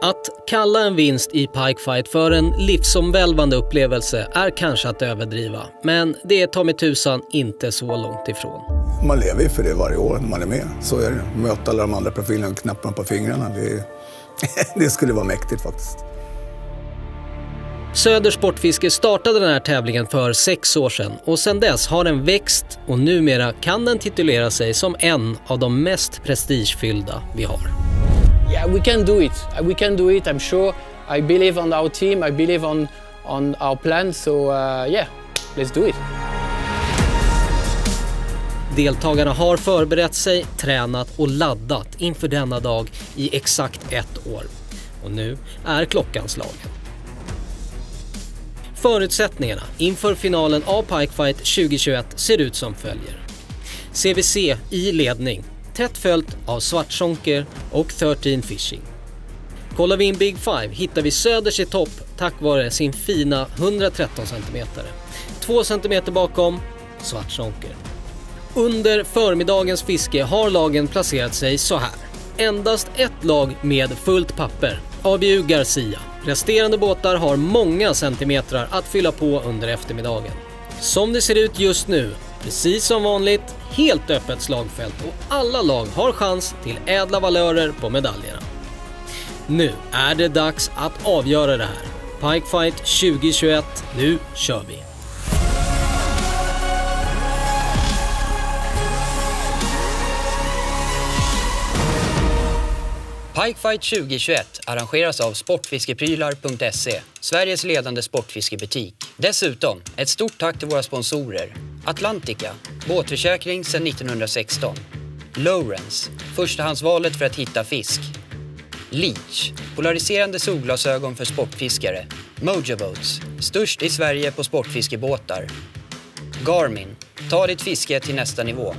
Att kalla en vinst i Pikefight för en livsomvälvande upplevelse är kanske att överdriva, men det är ta mig tusan inte så långt ifrån. Man lever ju för det varje år när man är med. Så är det. Möta alla de andra profilerna och knappa dem på fingrarna. Det, det skulle vara mäktigt faktiskt. Söder Sportfiske startade den här tävlingen för sex år sedan och sedan dess har den växt och numera kan den titulera sig som en av de mest prestigefyllda vi har. Yeah, we can do it. Uh, we can do it, I'm sure. I believe on our team, I believe on, on our plan, so uh, yeah, let's do it. Deltagarna har förberett sig, tränat och laddat inför denna dag i exakt ett år. Och nu är klockan slagen. Förutsättningarna inför finalen av Pikefight 2021 ser ut som följer. CVC i ledning, tätt följt av Svartsonker och 13 Fishing. Kollar vi in Big Five hittar vi Söders i topp tack vare sin fina 113 cm. 2 cm bakom Svartsonker. Under förmiddagens fiske har lagen placerat sig så här. Endast ett lag med fullt papper, ABU Garcia. Resterande båtar har många centimeter att fylla på under eftermiddagen. Som det ser ut just nu, precis som vanligt, helt öppet slagfält och alla lag har chans till ädla valörer på medaljerna. Nu är det dags att avgöra det här. Pikefight 2021, nu kör vi! Pikefight 2021 arrangeras av Sportfiskeprylar.se, Sveriges ledande sportfiskebutik. Dessutom ett stort tack till våra sponsorer. Atlantica, båtförsäkring sedan 1916. Lowrance, förstahandsvalet för att hitta fisk. Leach, polariserande solglasögon för sportfiskare. Mojo Boats, störst i Sverige på sportfiskebåtar. Garmin, ta ditt fiske till nästa nivå.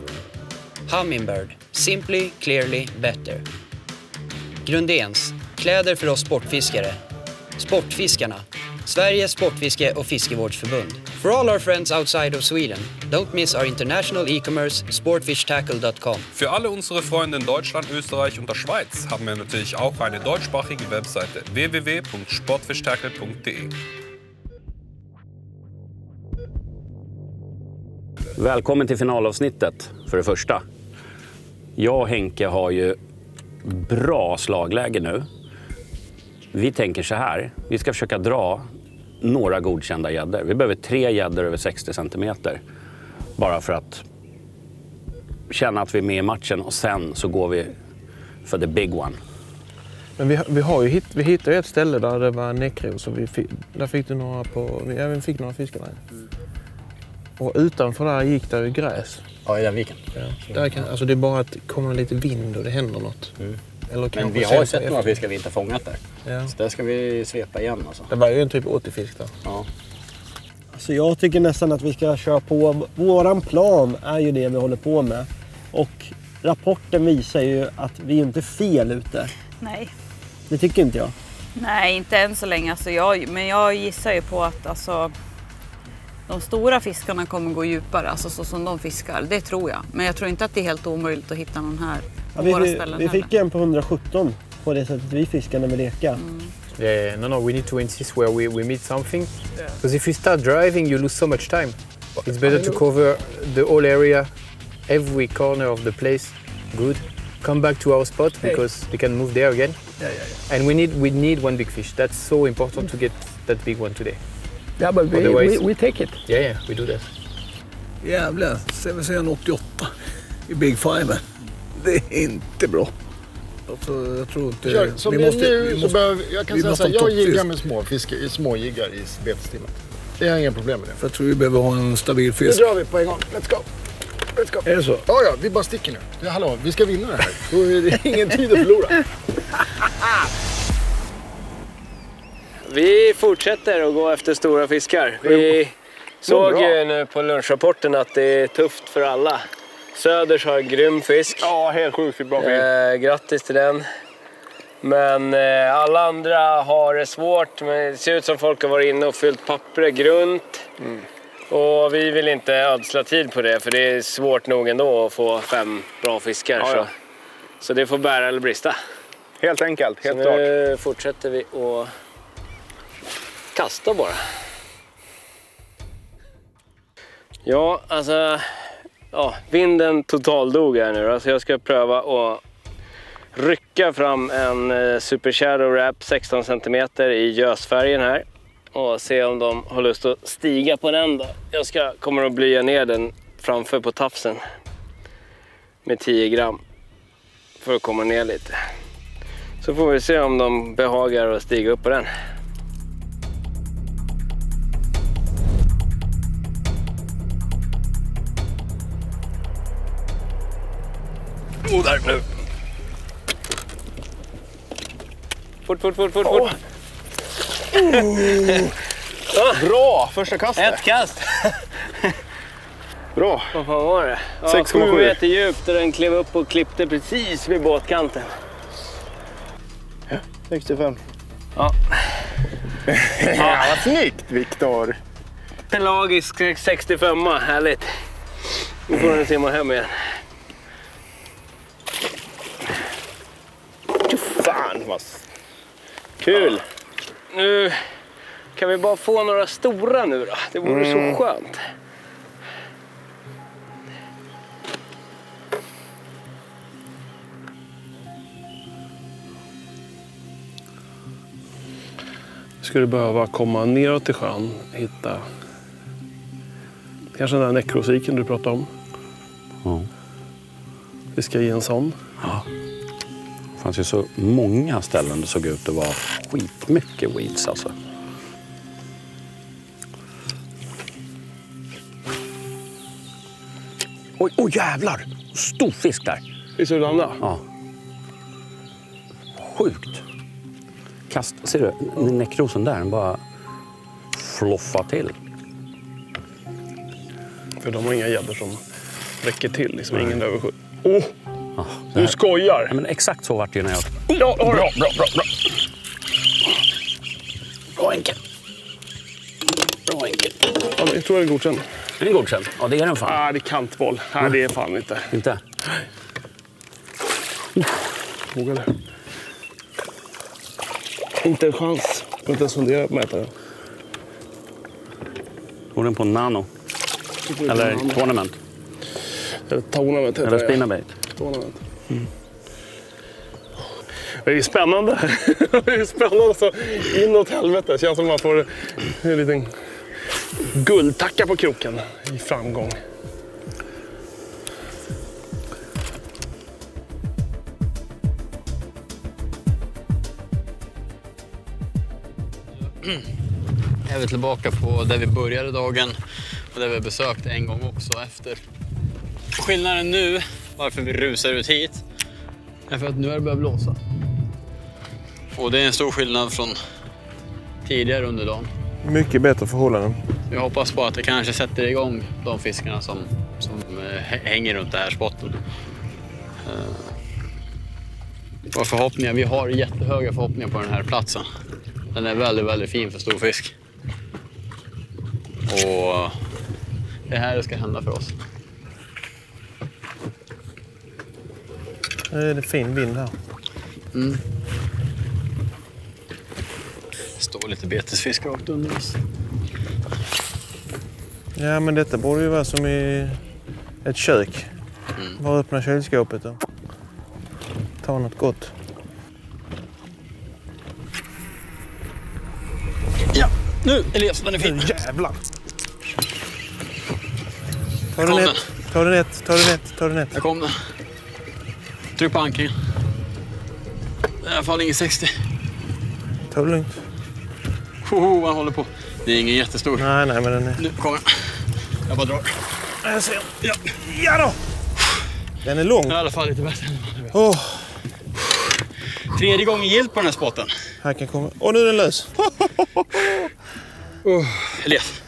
Humminbird, simply, clearly, better. Grundens, kläder för oss sportfiskare. Sportfiskarna, Sveriges sportfiske och fiskevårdsförbund. For all our friends outside of Sweden, don't miss our international e-commerce sportfishtackle.com. Für alle unsere Freunde in Deutschland, Österreich und der Schweiz haben wir natürlich auch eine deutschsprachige Webseite www.sportfischtackle.de. Välkommen till finalavsnittet för det första. Jag och Henke har ju bra slagläge nu. Vi tänker så här, vi ska försöka dra några godkända gäddor. Vi behöver tre gäddor över 60 centimeter. Bara för att känna att vi är med i matchen och sen så går vi för the big one. Men vi, vi, har ju hitt, vi hittade ett ställe där det var näckros och vi fick, där fick du några på, vi även fick några fiskar där. Och utanför där gick det ju gräs. Ja, i den viken. Ja. Där kan, alltså det är bara att det kommer lite vind och det händer något. Eller Men vi har ju sett några fiskar vi inte har fångat där. Ja. Så där ska vi svepa igen alltså. Det var ju en typ 80-fisk där. Ja. Så jag tycker nästan att vi ska köra på. Våran plan är ju det vi håller på med. Och rapporten visar ju att vi är inte fel ute. Nej. Det tycker inte jag. Nej, inte än så länge. Alltså jag, men jag gissar ju på att alltså, de stora fiskarna kommer gå djupare, alltså så som de fiskar. Det tror jag. Men jag tror inte att det är helt omöjligt att hitta någon här på Ja, vi våra vi, ställen vi heller. fick en på 117 på det sättet vi fiskar när vi lekar. Yeah, no, no, we need to insist where we, we meet something. Because if you start driving, you lose so much time. It's better to cover the whole area, every corner of the place. Good. Come back to our spot because we can move there again. And we need we need one big fish. That's so important to get that big one today. Yeah, but we, we, we take it. Yeah, yeah, we do that. Jävlar, CVC 88 i Big Five. Det är inte bra. Alltså, jag tror inte... Kör, som vi det är måste- nu vi så måste- behöver, jag kan vi säga så här, jag jiggar med små, fisk, i små jiggar i betestimmet. Det är inga problem med det. För jag tror vi behöver ha en stabil Nu fisk. drar vi på en gång. Let's go! Let's go! Är det så? Ja, ja, vi bara sticker nu. Ja, hallå, vi ska vinna det här. Då är det ingen tid att förlora. Vi fortsätter att gå efter stora fiskar. Vi såg bra. ju nu på lunchrapporten att det är tufft för alla. Söders har grym fisk. Ja, helt sjukt bra film. Eh, grattis till den. Men eh, alla andra har det svårt. Men det ser ut som folk har varit inne och fyllt pappret grunt. Mm. Och vi vill inte ödsla tid på det för det är svårt nog ändå att få fem bra fiskar. Ja, ja. Så, så det får bära eller brista. Helt enkelt, helt Så klart. nu fortsätter vi att kasta bara. Ja, alltså... Ja, vinden totaldog här nu då, så jag ska pröva att rycka fram en eh, Super Shadow Wrap 16 cm i gösfärgen här och se om de har lust att stiga på den då. Jag ska, kommer att blya ner den framför på tafsen med 10 gram för att komma ner lite. Så får vi se om de behagar att stiga upp på den. Oh, där nu. Fort, fort, fort, fort, fort. Bra, första kastet. Ett kast. Bra. Vad fan var det? Ja, 6,7. sju meter djupt och den klev upp och klippte precis vid båtkanten. 65. Ja. Ja, vad snyggt Viktor. Pelagisk 65 härligt. Nu får den simma hem igen. Fan vad... Kul! Nu kan vi bara få några stora nu då. Det vore Mm. så skönt. Skulle behöva komma neråt till sjön, hitta kanske den där nekrosiken du pratade om. Ja. Vi ska ge en sån. Ja. Det fanns ju så många ställen det såg ut att vara skitmycket weeds alltså. Oj, oj jävlar! Stor fisk där. Visst är det andra? Ja. Sjukt. Kast, ser du? Näckrosen där, den bara floffar till. För de har inga gäddor som räcker till. Liksom. Ingen över sju. Oh! Ja, Du skojar! Ja, men exakt så vart det ju när jag... Ja, bra, bra, bra, bra. Bra enkel. Bra enkel. Ja, jag tror den är godkänd. Är den godkänd? Ja, det är den fan. Ah, det är kantboll. Nej, det är fan inte. Inte? Vågar du? Inte en chans. Jag har inte ens funderat på att mäta den. Går den på nano? Eller tournament? Eller tournament heter Eller det. Spinnerbait? Tournament. Det är spännande. det är spännande så inåt helvete. Det känns som man får en liten guldtacka på kroken i framgång. är vi tillbaka på där vi började dagen och där vi besökte en gång också efter. Skillnaden nu, varför vi rusar ut hit, är för att nu har det börjat blåsa. Och det är en stor skillnad från tidigare under dagen. Mycket bättre förhållanden. Vi hoppas på att det kanske sätter igång de fiskarna som, som eh, hä- hänger runt den här spotten. Eh, Och förhoppningar, vi har jättehöga förhoppningar på den här platsen. Den är väldigt, väldigt fin för storfisk. Och det är här det ska hända för oss. Nu är det fin vind här. Mm. Det står lite betesfisk rakt under oss. Ja, men detta borde ju vara som i ett kök. Bara öppna kylskåpet och ta något gott. Ja, nu Elias, den är fin. Jävlar! Ta den. ett, ta den ett, ta den ett, ta den ett. Där kom den. Tryck på ankringen. Det är i alla fall ingen 60. Ta det lugnt. Hoho, han håller på. Det är ingen jättestor. Nej, nej, men den är... Nu kommer den. Jag bara drar. Jag ser. Ja, ja då! Den är lång. I alla fall lite bättre än. Åh, Tredje gången gilt på den här spotten. här kan komma. Åh, nu är den lös. Oh, Elias.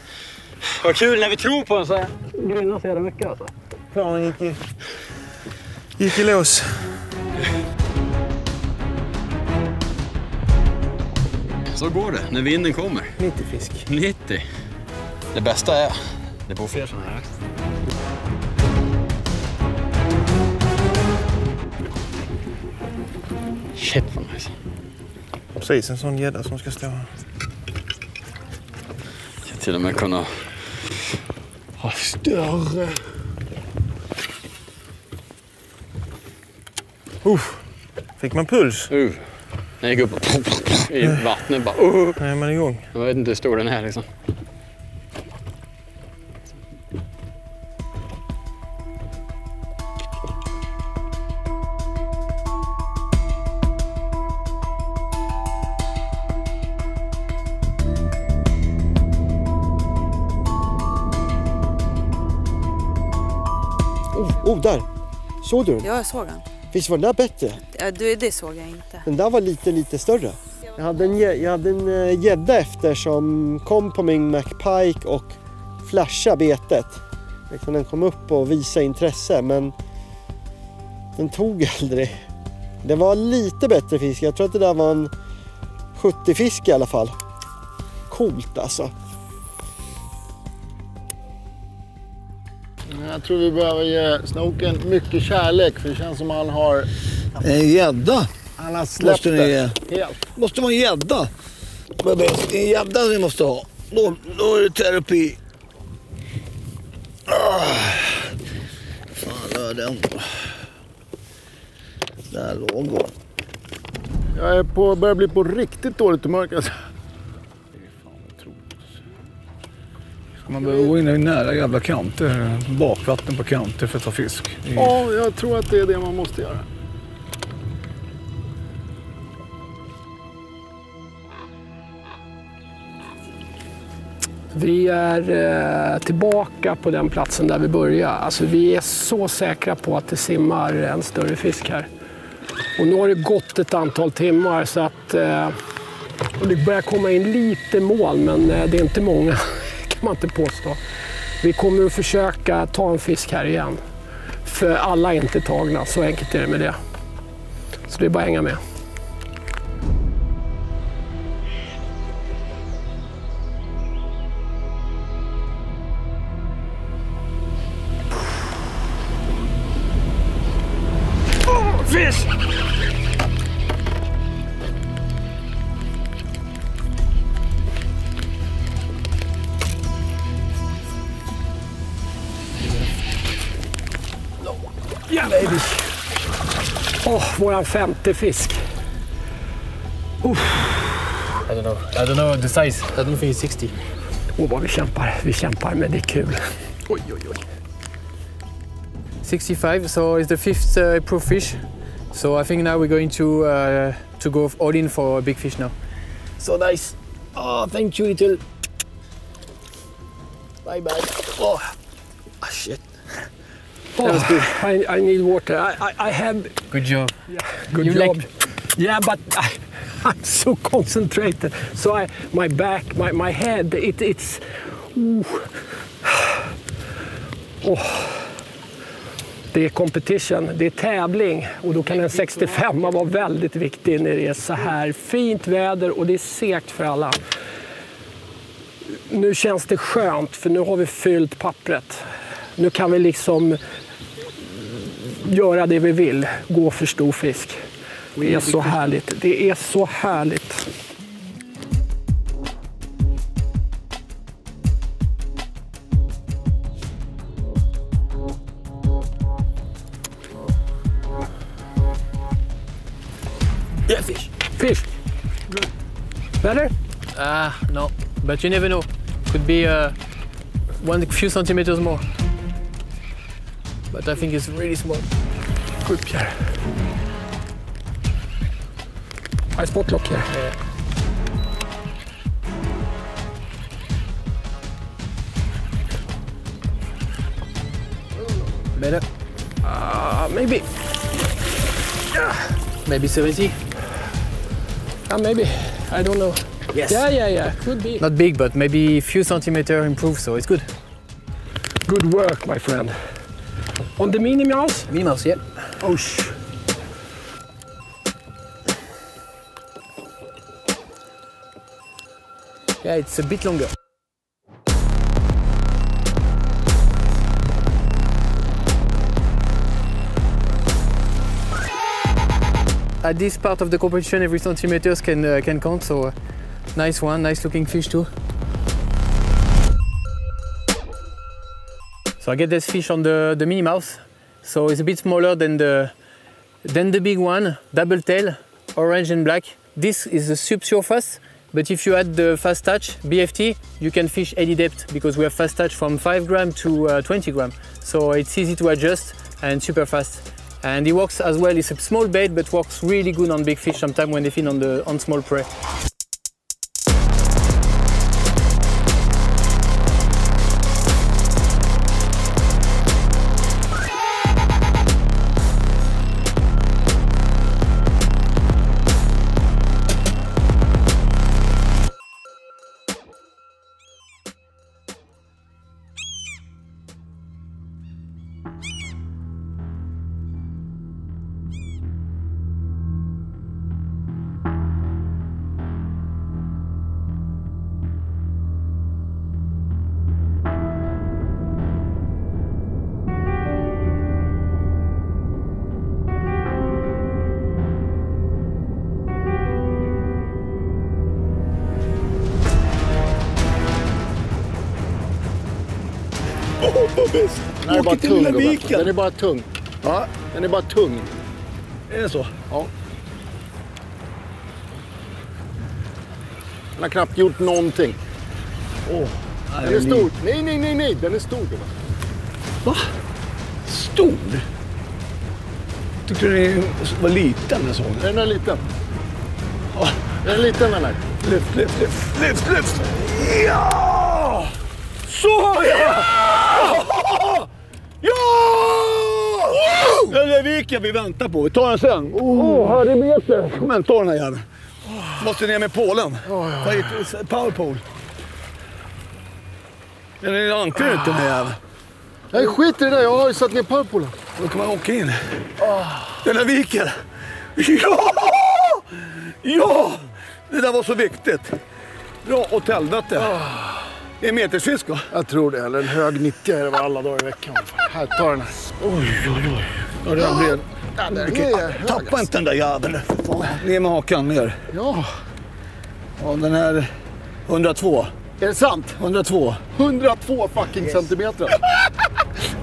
Vad kul när vi tror på en så här. Grynnar så jävla mycket alltså. Planen gick i, gick i lås. Så går det när vinden kommer. 90 fisk. 90. Det bästa är, det bor fler sådana här. Shit vad nice. Precis en sån gädda som ska stå här. Ska till och med kunna ha större. Uff. Fick man puls? Uh. Den gick upp och i vattnet bara. Uh. Nej, man är igång. Jag vet inte hur stor den är liksom. Oh, oh, där! Såg du? Ja, jag såg den. Visst var den där bättre? Ja, du, det såg jag inte. Den där var lite, lite större. Jag hade en jag hade en eh, gädda efter som kom på min McPike och flashade betet. Liksom den kom upp och visade intresse men den tog aldrig. Det var lite bättre fisk. Jag tror att det där var en 70 fisk i alla fall. Coolt alltså. Jag tror vi behöver ge Snoken mycket kärlek för det känns som han har... En gädda. Han har släppt Måste ni ge. Helt. måste vara en gädda. Är en gädda vi måste ha. Då, då är det terapi. Ah. Fan, rör den då. Där låg hon. Jag är på, börjar bli på riktigt dåligt humör kan jag säga. Man behöver gå in i nära jävla kanter. Bakvatten på kanter för att ta fisk. Är- Ja, jag tror att det är det man måste göra. Vi är eh, tillbaka på den platsen där vi började. Alltså, vi är så säkra på att det simmar en större fisk här. Och nu har det gått ett antal timmar så att eh, och det börjar komma in lite moln, men eh, det är inte många man inte påstå. Vi kommer att försöka ta en fisk här igen. För alla är inte tagna, så enkelt är det med det. Så det är bara att hänga med. Våran femte fisk. I don't know. I don't know the size. I don't think it's 60. Åh, vad vi kämpar. Vi kämpar, men det är kul. Oj, oj, oj. 65, so it's the fifth uh, proof fish. So I think now we're going to uh, to go all in for a big fish now. So nice. Oh, thank you, little. Bye, bye. Oh. That was good. I, I need water. I, I, I have Good job. good You job. like- yeah, but I, I'm so concentrated. So I, my back, my, my head, it, it's. Ooh. Oh. Det är competition, det är tävling och då kan en 65 vara väldigt viktig när det är så här fint väder och det är segt för alla. Nu känns det skönt för nu har vi fyllt pappret. Nu kan vi liksom göra det vi vill, gå för stor fisk. Det är så härligt. Det är så härligt. Yeah, fish. Fish. Better? Ah, no. But you never know. Could be uh, one few centimeters more. But I think it's really small. Good, Pierre. I spot lock here. Better. Uh, maybe. Maybe 70. Uh, maybe. I don't know. Yes. Yeah, yeah, yeah. Could be. Not big, but maybe a few centimeter improved, so it's good. Good work, my friend. On the mini mouse? Mini mouse, yeah. Oh, sh- Yeah, it's a bit longer. at this part of the competition, every centimeters can uh, can count. So, uh, nice one, nice looking fish too. So I get this fish on the the mini mouth. So it's a bit smaller than the than the big one, double tail, orange and black. This is the subsurface. But if you add the fast touch BFT, you can fish any depth because we have fast touch from 5 gram to uh, 20 gram. So it's easy to adjust and super fast. And it works as well. It's a small bait, but works really good on big fish sometimes when they feed on the on small prey. Bubbis! Den är bara till tung lilla. Den är bara tung. Ja. Den är bara tung. Är det så? Ja. Den har knappt gjort någonting. Åh, Den är stor. Nej, nej, nej, nej. Den är stor. Va? Stor? Tyckte du den var liten när jag såg den? Den är liten. Den är liten den här. Lyft, lyft, lyft, lyft, lyft! Ja! Så ja! Ja! Den där viken vi väntar på. Vi tar den sen. Åh, herremeter! Kom igen, ta den här jäveln. Måste ner med pålen. Ta hit powerpole. Den är ankrar inte den här jäveln. Nej, skit i det där. Jag har ju satt ner powerpolen. Då kan man åka in. Den här viken. Ja! Ja! Det där var så viktigt. Bra åt helvete. Det är metersfisk va? Jag tror det. Eller en hög 90 är det alla dagar i veckan. Här, ta den här. Oj, oj, oj. Ja, den blev... Ja, den är Tappa inte den där jäveln. Ner med hakan, ner. Ja. Ja, den är 102. Är det sant? 102. 102 fucking centimeter.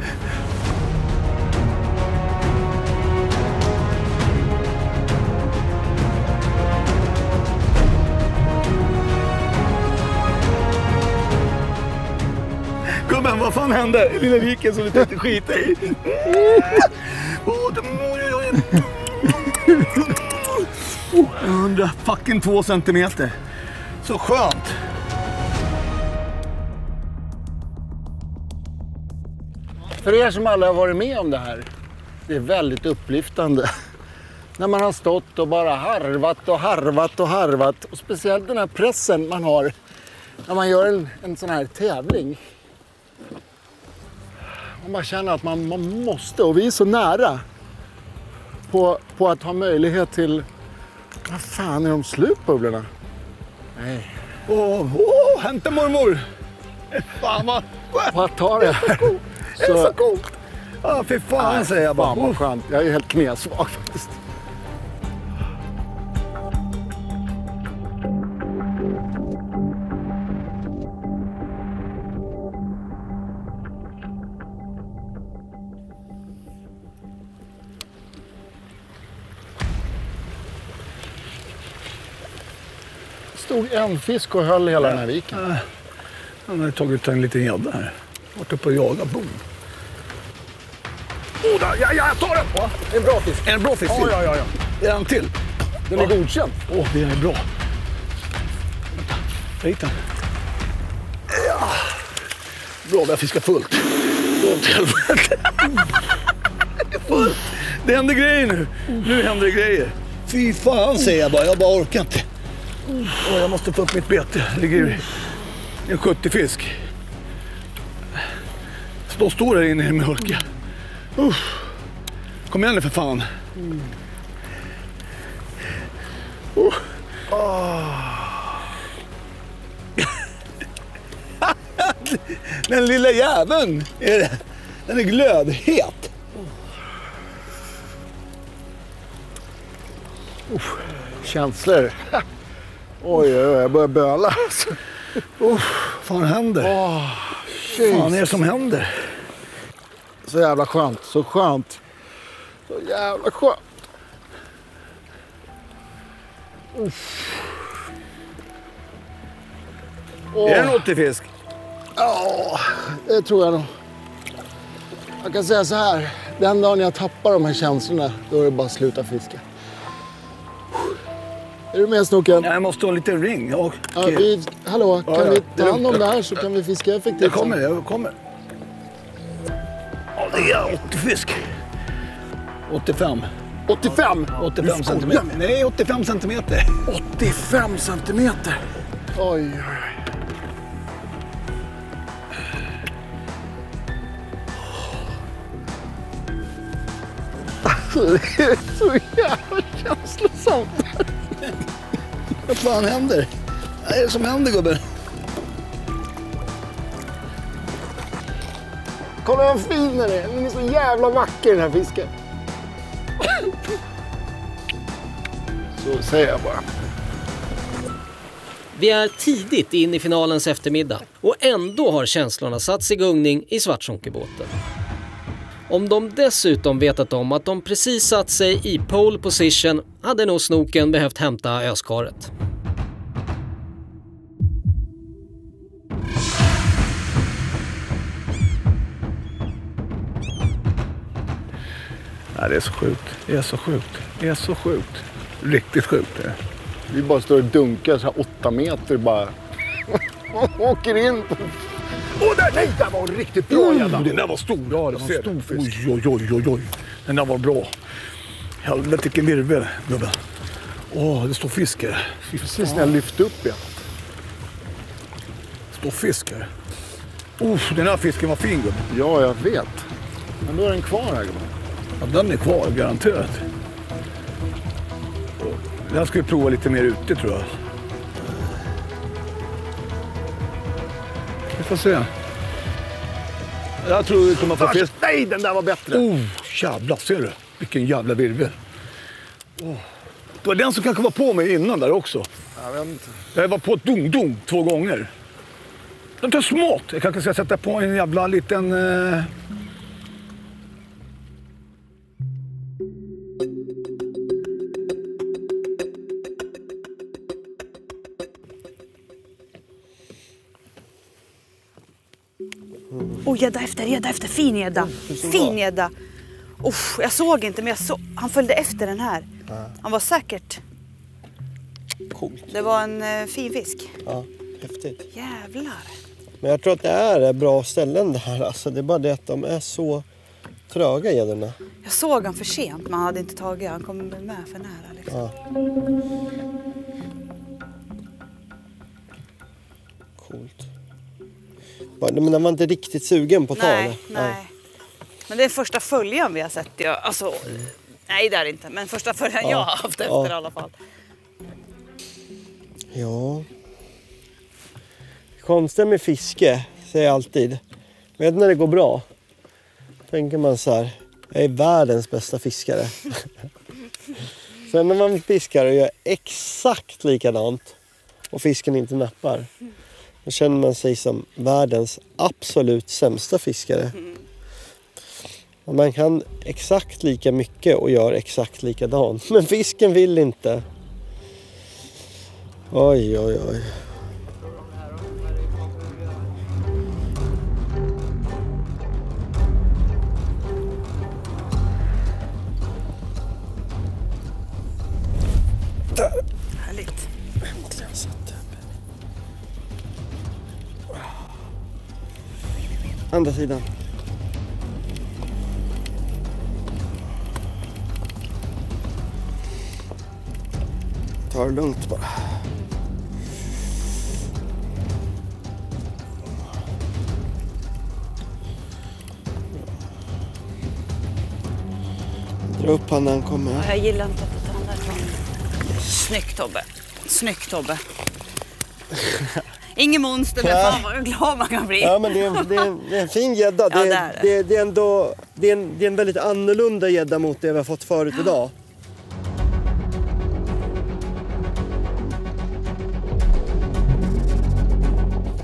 Vad fan hände i lilla viken som du tänkte skita i? Hundra 100 fucking två centimeter. Så skönt. För er som aldrig har varit med om det här, det är väldigt upplyftande. När man har stått och bara harvat och harvat och harvat. Och speciellt den här pressen man har när man gör en, en sån här tävling. Man känner att man, man måste och vi är så nära på, på att ha möjlighet till... Vad fan, är de slut bubblorna? Nej. Åh, åh, hämta mormor! Fan vad På att ta det här. Det är så coolt. Ja, fy fan säger jag bara. Fan vad skönt. Jag är helt knäsvag faktiskt. Stod en fisk och höll hela den här viken. Han har tagit en liten gädda här. Varit uppe och jagat. Boom. Oh, där, ja, ja, jag tar den! Ja, en bra fisk. En bra fisk Ja, ja, ja, ja. En till? Den är godkänd. Åh, det är bra. Vänta, ta hit den. Ja. Bra, vi har fiskat fullt. Dra åt helvete. Det är fullt. Det händer grejer nu. Nu händer det grejer. Fy fan säger jag bara, jag bara orkar inte. Oh, jag måste få upp mitt bete. Det ligger en 70 fisk. De står där inne i det mörka. Kom igen nu för fan. Oh. Den lilla jäveln är det. Den är glödhet. Uh. känslor. Oj, oj, oj, jag börjar böla. alltså. Uff, vad fan händer? Åh, Vad fan är det som händer? Så jävla skönt, så skönt. Så jävla skönt. Uff. Är det en 80-fisk? Ja, det tror jag nog. Jag kan säga så här. Den dagen jag tappar de här känslorna, då är det bara att sluta fiska. Är du med Snoken? Jag måste ha en liten ring. Och... Ja, vi, hallå, kan Ja, ja. vi ta hand om det här så kan vi fiska effektivt Jag kommer, jag kommer. Ja, det är 80-fisk. 85. 85? 85 Du skojar centimeter. med Nej, 85 centimeter. 85 centimeter. Oj, oj, oj. Alltså, det är så jävla känslosamt. Vad fan händer? Vad är det som händer gubben? Kolla vad fin den är. Den är så jävla vacker den här fisken. Så säger jag bara. Vi är tidigt in i finalens eftermiddag och ändå har känslorna satts i gungning i Svartsjonkebåten. Om de dessutom vetat om att de precis satt sig i pole position hade nog snoken behövt hämta öskaret. Ja, det är så sjukt. Det är så sjukt. Det är så sjukt. Riktigt sjukt det. Vi bara står och dunkar så här åtta meter bara. Åker in på... Åh, där, nej, där var riktigt bra Mm. Den där var stor. Ja, det var en stor fisk. Oj, oj, oj, oj. Den där var bra. Helvete vilken virvel, gubben. Åh, det står fisk här. Precis när jag lyfte upp igen. står fisk här. Uff, den här fisken var fin gubben. Ja, jag vet. Men då är den kvar här gubben. Ja, den är kvar, garanterat. Den ska vi prova lite mer ute tror jag. Får se. Jag tror vi kommer få fisk. Nej, den där var bättre. Oh, jävlar, ser du? Vilken jävla virvel. Oh. Det var den som kanske var på mig innan där också. Jag vet inte. Jag var på ett dong-dong två gånger. Den tar smått. Jag kanske ska sätta på en jävla liten... Eh... gädda efter, gädda efter. Fin gädda. Fin gädda. Uff, jag såg inte, men jag så, han följde efter den här. Han var säkert... Coolt. Det var en eh, fin fisk. Ja, häftigt. Jävlar. Men jag tror att det är bra ställen det här. Alltså, det är bara det att de är så tröga gäddorna. Jag såg han för sent, men han hade inte tagit. Han kom med för nära. Liksom. Ja. Coolt. Bara- Men den var inte riktigt sugen på att ta Nej, det. nej. Men det är första följaren vi har sett. Ja, alltså, nej, det är det inte. Men första följaren Ja. jag har haft efter Ja. i alla fall. Ja. Det konstiga med fiske, säger jag alltid. Vet när det går bra? Tänker man så här, jag är världens bästa fiskare. Sen när man fiskar och gör exakt likadant och fisken inte nappar. Då känner man sig som världens absolut sämsta fiskare. Och man kan exakt lika mycket och gör exakt likadant. Men fisken vill inte. Oj, oj, oj. Andra sidan. Ta det lugnt bara. Dra upp han när han kommer. Ja, Jag gillar inte att ta den därifrån. Snyggt Tobbe. Snyggt Tobbe. Inget monster, men fan vad glad man kan bli. Ja, men det är, en, det är det är en fin gädda. Ja, det, är, det, det, det en, det är en väldigt annorlunda gädda mot det vi har fått förut idag.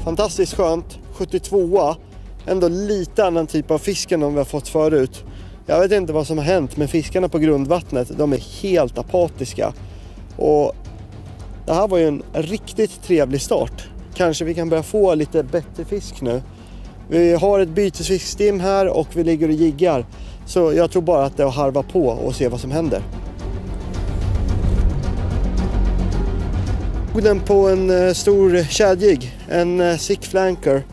Fantastiskt skönt. 72 Ändå lite annan typ av fisk än de vi har fått förut. Jag vet inte vad som har hänt men fiskarna på grundvattnet de är helt apatiska. Och det här var ju en riktigt trevlig start. Kanske vi kan börja få lite bättre fisk nu. Vi har ett bytesfiskstim här och vi ligger och jiggar. Så jag tror bara att det är att harva på och se vad som händer. tog den på en eh, stor kedjig, en eh, sick flanker.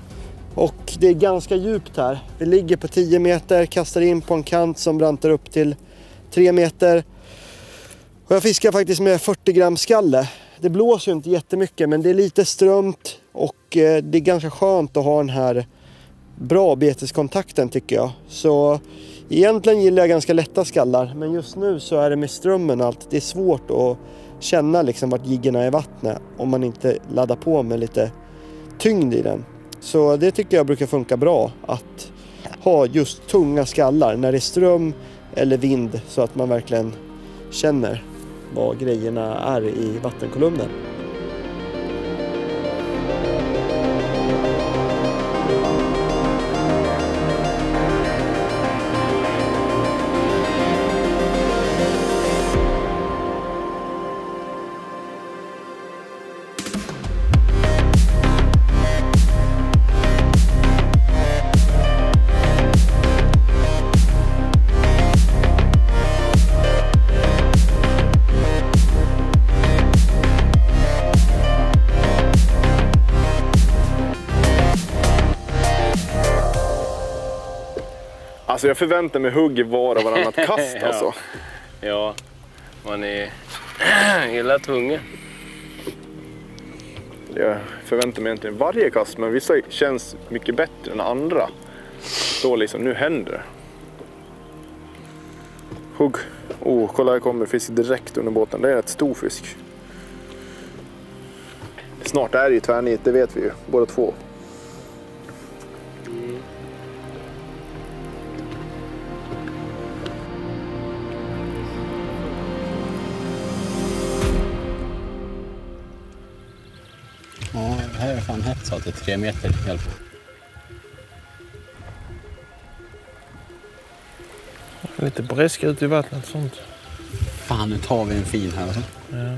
Och det är ganska djupt här. Vi ligger på 10 meter, kastar in på en kant som brantar upp till 3 meter. Och jag fiskar faktiskt med 40 gram skalle. Det blåser ju inte jättemycket men det är lite strömt och eh, det är ganska skönt att ha den här bra beteskontakten tycker jag. Så egentligen gillar jag ganska lätta skallar men just nu så är det med strömmen och allt. Det är svårt att känna liksom vart jiggen är i vattnet om man inte laddar på med lite tyngd i den. Så det tycker jag brukar funka bra att ha just tunga skallar när det är ström eller vind så att man verkligen känner vad grejerna är i vattenkolumnen. Alltså jag förväntar mig hugg var och varannat kast Ja. alltså. Ja, man är illa tvungen. Jag förväntar mig egentligen varje kast, men vissa känns mycket bättre än andra. Då liksom, nu händer det. Hugg. Oh, kolla här kommer fisk direkt under båten. Det är ett stor fisk. Snart är det ju tvärnit, det vet vi ju båda två. Det är tre meter hjälp. Lite bräska ute i vattnet sånt. Fan, nu tar vi en fin här alltså. Ja.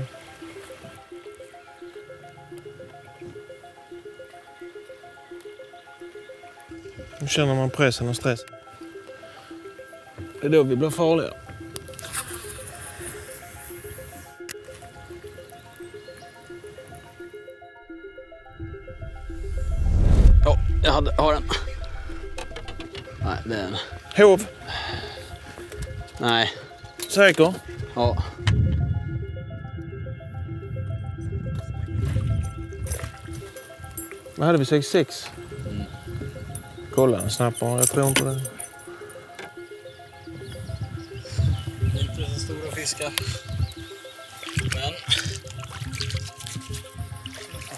Nu känner man pressen och stressen. Det är då vi blir farliga. Jag hade, har den. Nej, det är en. Hov. Nej. Säker? Ja. Vad hade vi? 66? Kolla en snabb bara. Jag tror inte det. Inte så stora fiskar. Men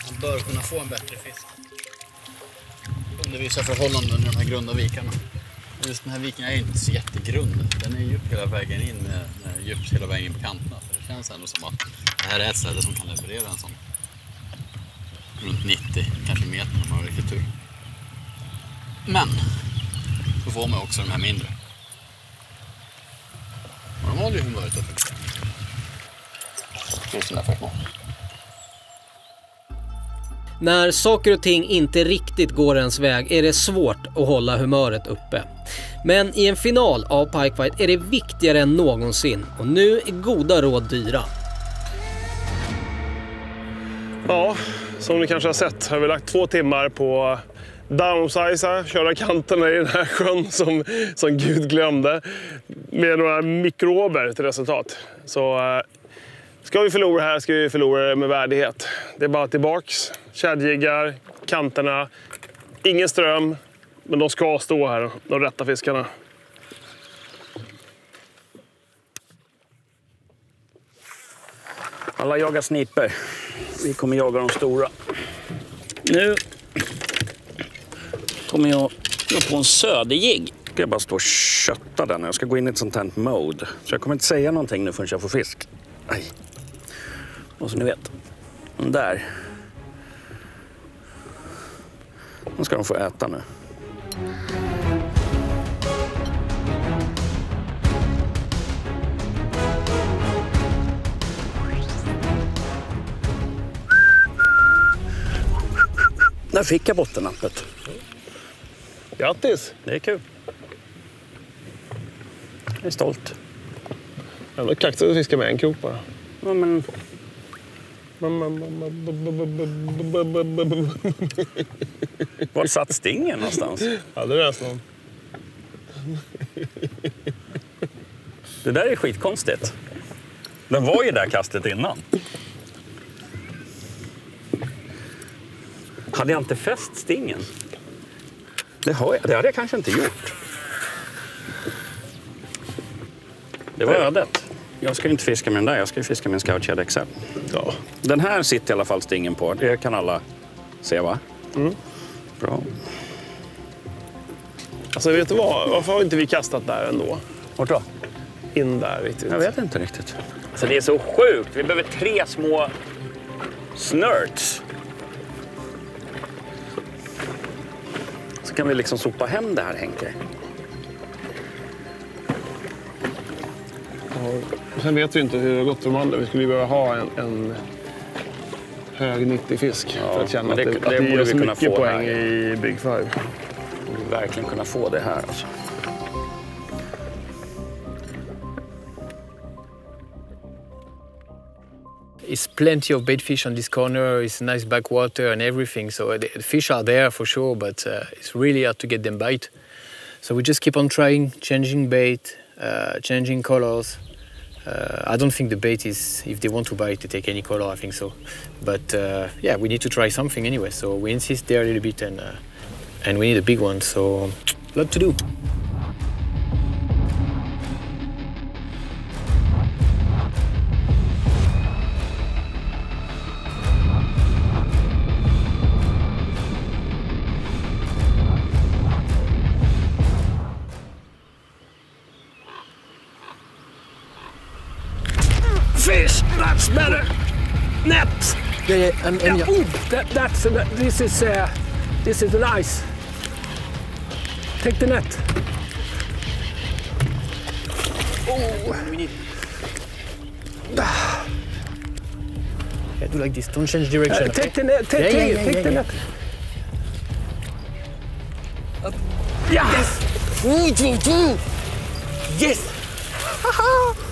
han bör kunna få en bättre fisk. Under vissa förhållanden i de här grunda vikarna. Just den här viken är inte så jättegrund. Den är djup hela vägen in med, med djup hela vägen in på kanterna. Så det känns ändå som att det här är ett ställe som kan leverera en sån runt 90, kanske meter om man har riktigt tur. Men så får man också de här mindre. Och de håller ju humöret uppe. Just där för små. När saker och ting inte riktigt går ens väg är det svårt att hålla humöret uppe. Men i en final av Pikefight är det viktigare än någonsin och nu är goda råd dyra. Ja, som ni kanske har sett har vi lagt två timmar på downsiza, köra kanterna i den här sjön som, som Gud glömde. Med några mikrober till resultat. Så eh, ska vi förlora här ska vi förlora det med värdighet. Det är bara tillbaks, kedjiggar, kanterna. Ingen ström, men de ska stå här, de rätta fiskarna. Alla jagar sniper. Vi kommer jaga de stora. Nu kommer jag gå på en söderjigg. Ska jag bara stå och kötta den. Jag ska gå in i ett sånt här mode. Så jag kommer inte säga någonting nu förrän jag får fisk. Aj. Och så ni vet. Den där. Nu ska de få äta nu. Där fick jag bottennappet. Grattis! Det är kul. Jag är stolt. Jävla kaxigt att fiska med en krok bara. Ja, men... Var satt stingen någonstans? Ja, det någon. Det där är skitkonstigt. Den var ju där kastet innan. Hade jag inte fäst stingen? Det, har jag, det hade jag kanske inte gjort. Det var ödet. Jag ska inte fiska med den där, jag ska fiska med en Scout Shed XL. Ja. Den här sitter i alla fall stingen på. Det kan alla se va? Mm. Bra. Alltså vet du vad? Varför har inte vi kastat där ändå? Vart då? In där riktigt. Jag vet inte riktigt. Alltså det är så sjukt. Vi behöver tre små snurts. Så kan vi liksom sopa hem det här Henke. Och sen vet vi inte hur det har gått för de andra. Vi skulle ju behöva ha en, en hög 90-fisk för att känna det- att det, det att det borde ger oss vi kunna mycket få poäng här. i Big Five. Vi borde verkligen kunna få det här alltså. It's plenty of bait fish on this corner. It's nice backwater and everything. So the, the fish are there for sure, but uh, it's really hard to get them bite. So we just keep on trying, changing bait, uh, changing colors. Uh, I don't think the bait is, if they want to bite, they take any color. I think so. But uh, yeah, we need to try something anyway. So we insist there a little bit, and uh, and we need a big one. So lot to do. That's better. Net. Yeah, yeah, and, and yeah. Ooh, that, that's a, this is uh, this is nice. Take the net. Oh, we need. Yeah, do like this. Don't change direction. Uh, take the net. Take, Yeah, yeah, yeah, take yeah, the yeah. net. Yes. Ooh, two. Yes.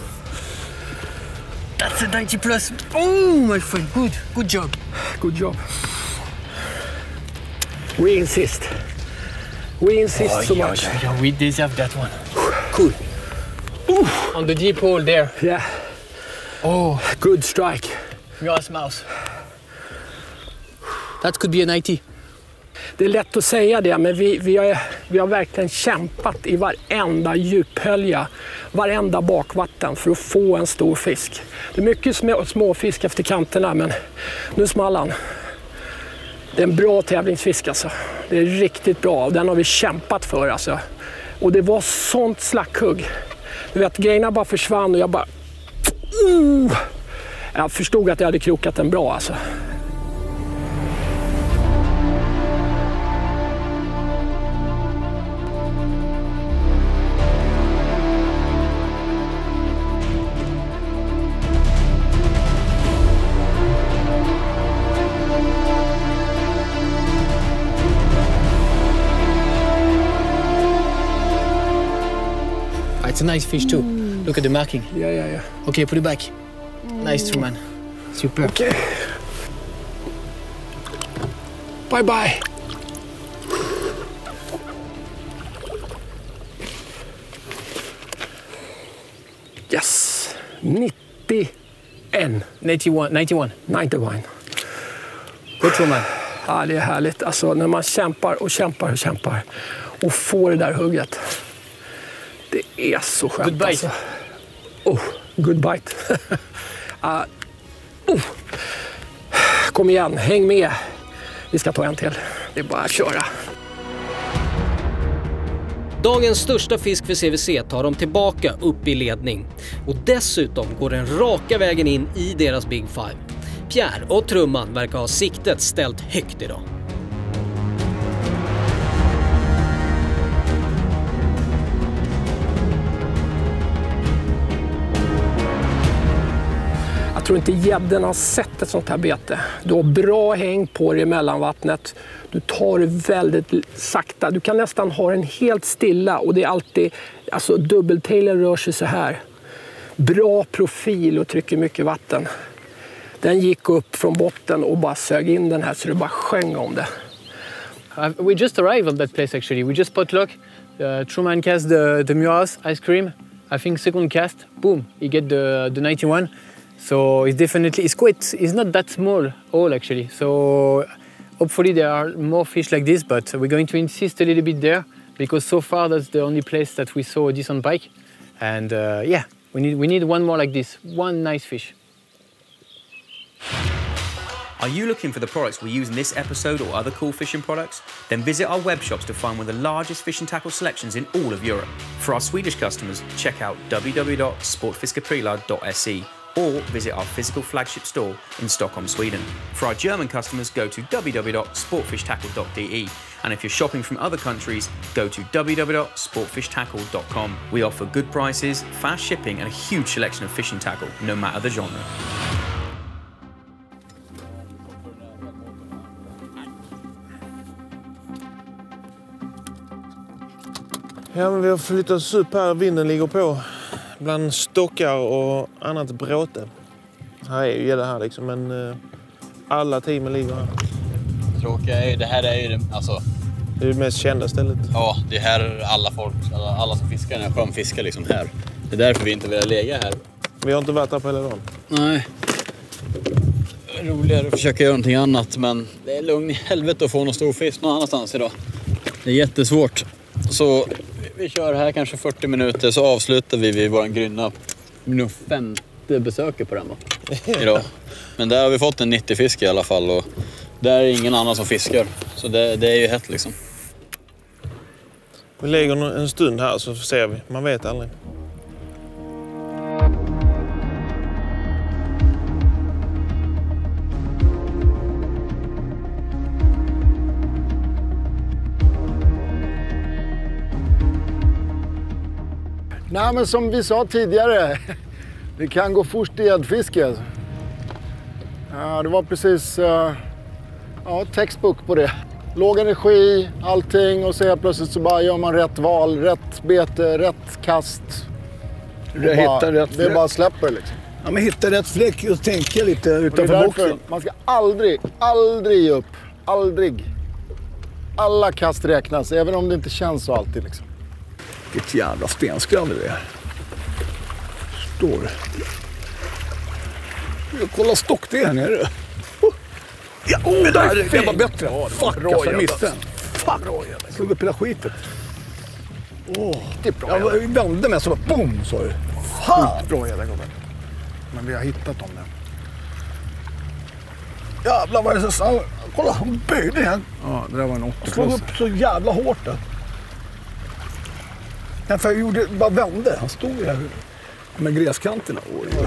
That's a 90 plus. Oh, my friend. Good. Good job. Good job. We insist. We insist Oh, so yeah, much. yeah, yeah, we deserve that one. Cool. On the deep hole there. Yeah. Oh, good strike. Grass mouse. That could be a 90. Det är lätt att säga det, men vi, vi, har, vi har verkligen kämpat i varenda djuphölja, varenda bakvatten för att få en stor fisk. Det är mycket små, småfisk efter kanterna, men nu small han. Det är en bra tävlingsfisk alltså. Det är riktigt bra och den har vi kämpat för alltså. Och det var sånt slackhugg. Du vet, grejerna bara försvann och jag bara... Uh! Jag förstod att jag hade krokat den bra alltså. A nice fish too. Look at the marking. Yeah, yeah, yeah. Okay, put it back. Nice, Truman. Super. Okay. Bye bye. Yes. 91. 91. 91. 91. Good Truman. Ja, det är härligt. Alltså när man kämpar och kämpar och kämpar och får det där hugget. Det är så skönt Good bite. alltså. Oh, good bite. Ah, oh. Kom igen, häng med. Vi ska ta en till. Det är bara att köra. Dagens största fisk för CVC tar de tillbaka upp i ledning. Och dessutom går den raka vägen in i deras Big Five. Pierre och Trumman verkar ha siktet ställt högt idag. Jag tror inte gäddorna har sett ett sånt här bete. Du har bra häng på dig i mellanvattnet. Du tar det väldigt sakta. Du kan nästan ha den helt stilla och det är alltid, alltså dubbeltailen rör sig så här. Bra profil och trycker mycket vatten. Den gick upp från botten och bara sög in den här så det bara sjöng om det. Uh, we just arrived at that place actually. We just potluck. Uh, Truman cast the, the Muras ice cream. I think second cast, boom, he get the, the 91. So it's definitely, it's quite, it's not that small all actually. So hopefully there are more fish like this, but we're going to insist a little bit there because so far that's the only place that we saw a decent pike. And uh, yeah, we need, we need one more like this, one nice fish. Are you looking for the products we use in this episode or other cool fishing products? Then visit our web shops to find one of the largest fishing tackle selections in all of Europe. For our Swedish customers, check out www.sportfiskeprilad.se or visit our physical flagship store in Stockholm, Sweden. For our German customers, go to www.sportfishtackle.de. And if you're shopping from other countries, go to www.sportfishtackle.com. We offer good prices, fast shipping, and a huge selection of fishing tackle, no matter the genre. Ja, men vi har flyttat upp här. Vinden ligger på bland stockar och annat bråte. Här är ju gädda här liksom, men eh, alla teamen ligger här. Tråkiga är ju, det här är ju det- alltså, Det är det mest kända stället. ja, det är här alla folk, alla, alla som fiskar den här sjön fiskar liksom här. Det är därför vi inte vill lägga här. Vi har inte varit här på hela dagen. Nej. Roligare att försöka göra någonting annat men det är lugn i helvete att få någon stor fisk någon annanstans idag. Det är jättesvårt. Så vi- kör här kanske 40 minuter så avslutar vi vid vår grynna. Nog femte besöket på den va? Idag. Men där har vi fått en 90-fisk i alla fall och där är ingen annan som fiskar. Så det, det är ju hett liksom. Vi lägger en stund här så ser vi. Man vet aldrig. Nej, men som vi sa tidigare, det kan gå fort i gäddfiske. Ja, det var precis uh, ja, textbook på det. Låg energi, allting och så helt plötsligt så bara gör man rätt val, rätt bete, rätt kast. Och bara- hittar rätt Det bara släpper liksom. Ja, men hitta rätt fläck och tänka lite det utanför boxen. Man ska aldrig, aldrig ge upp. Aldrig. Alla kast räknas, även om det inte känns så alltid. Liksom. Vilket jävla stenskrabb det är. Står. Kolla stock det är här nere. Oh. Ja, oh, det, där, det var bättre. Fuck bra alltså, jag missade den. Fuck. Slog upp hela skiten. Åh, jag var- vände mig så bara boom sa det. Sjukt bra jävla gubben. Men vi har hittat dem nu. Jävlar vad det är så... Kolla, han böjde igen. Ja, det där var en Han 80 slog upp så jävla hårt där. Ja, för jag gjorde, bara vände. Han stod ju här med gräskanterna.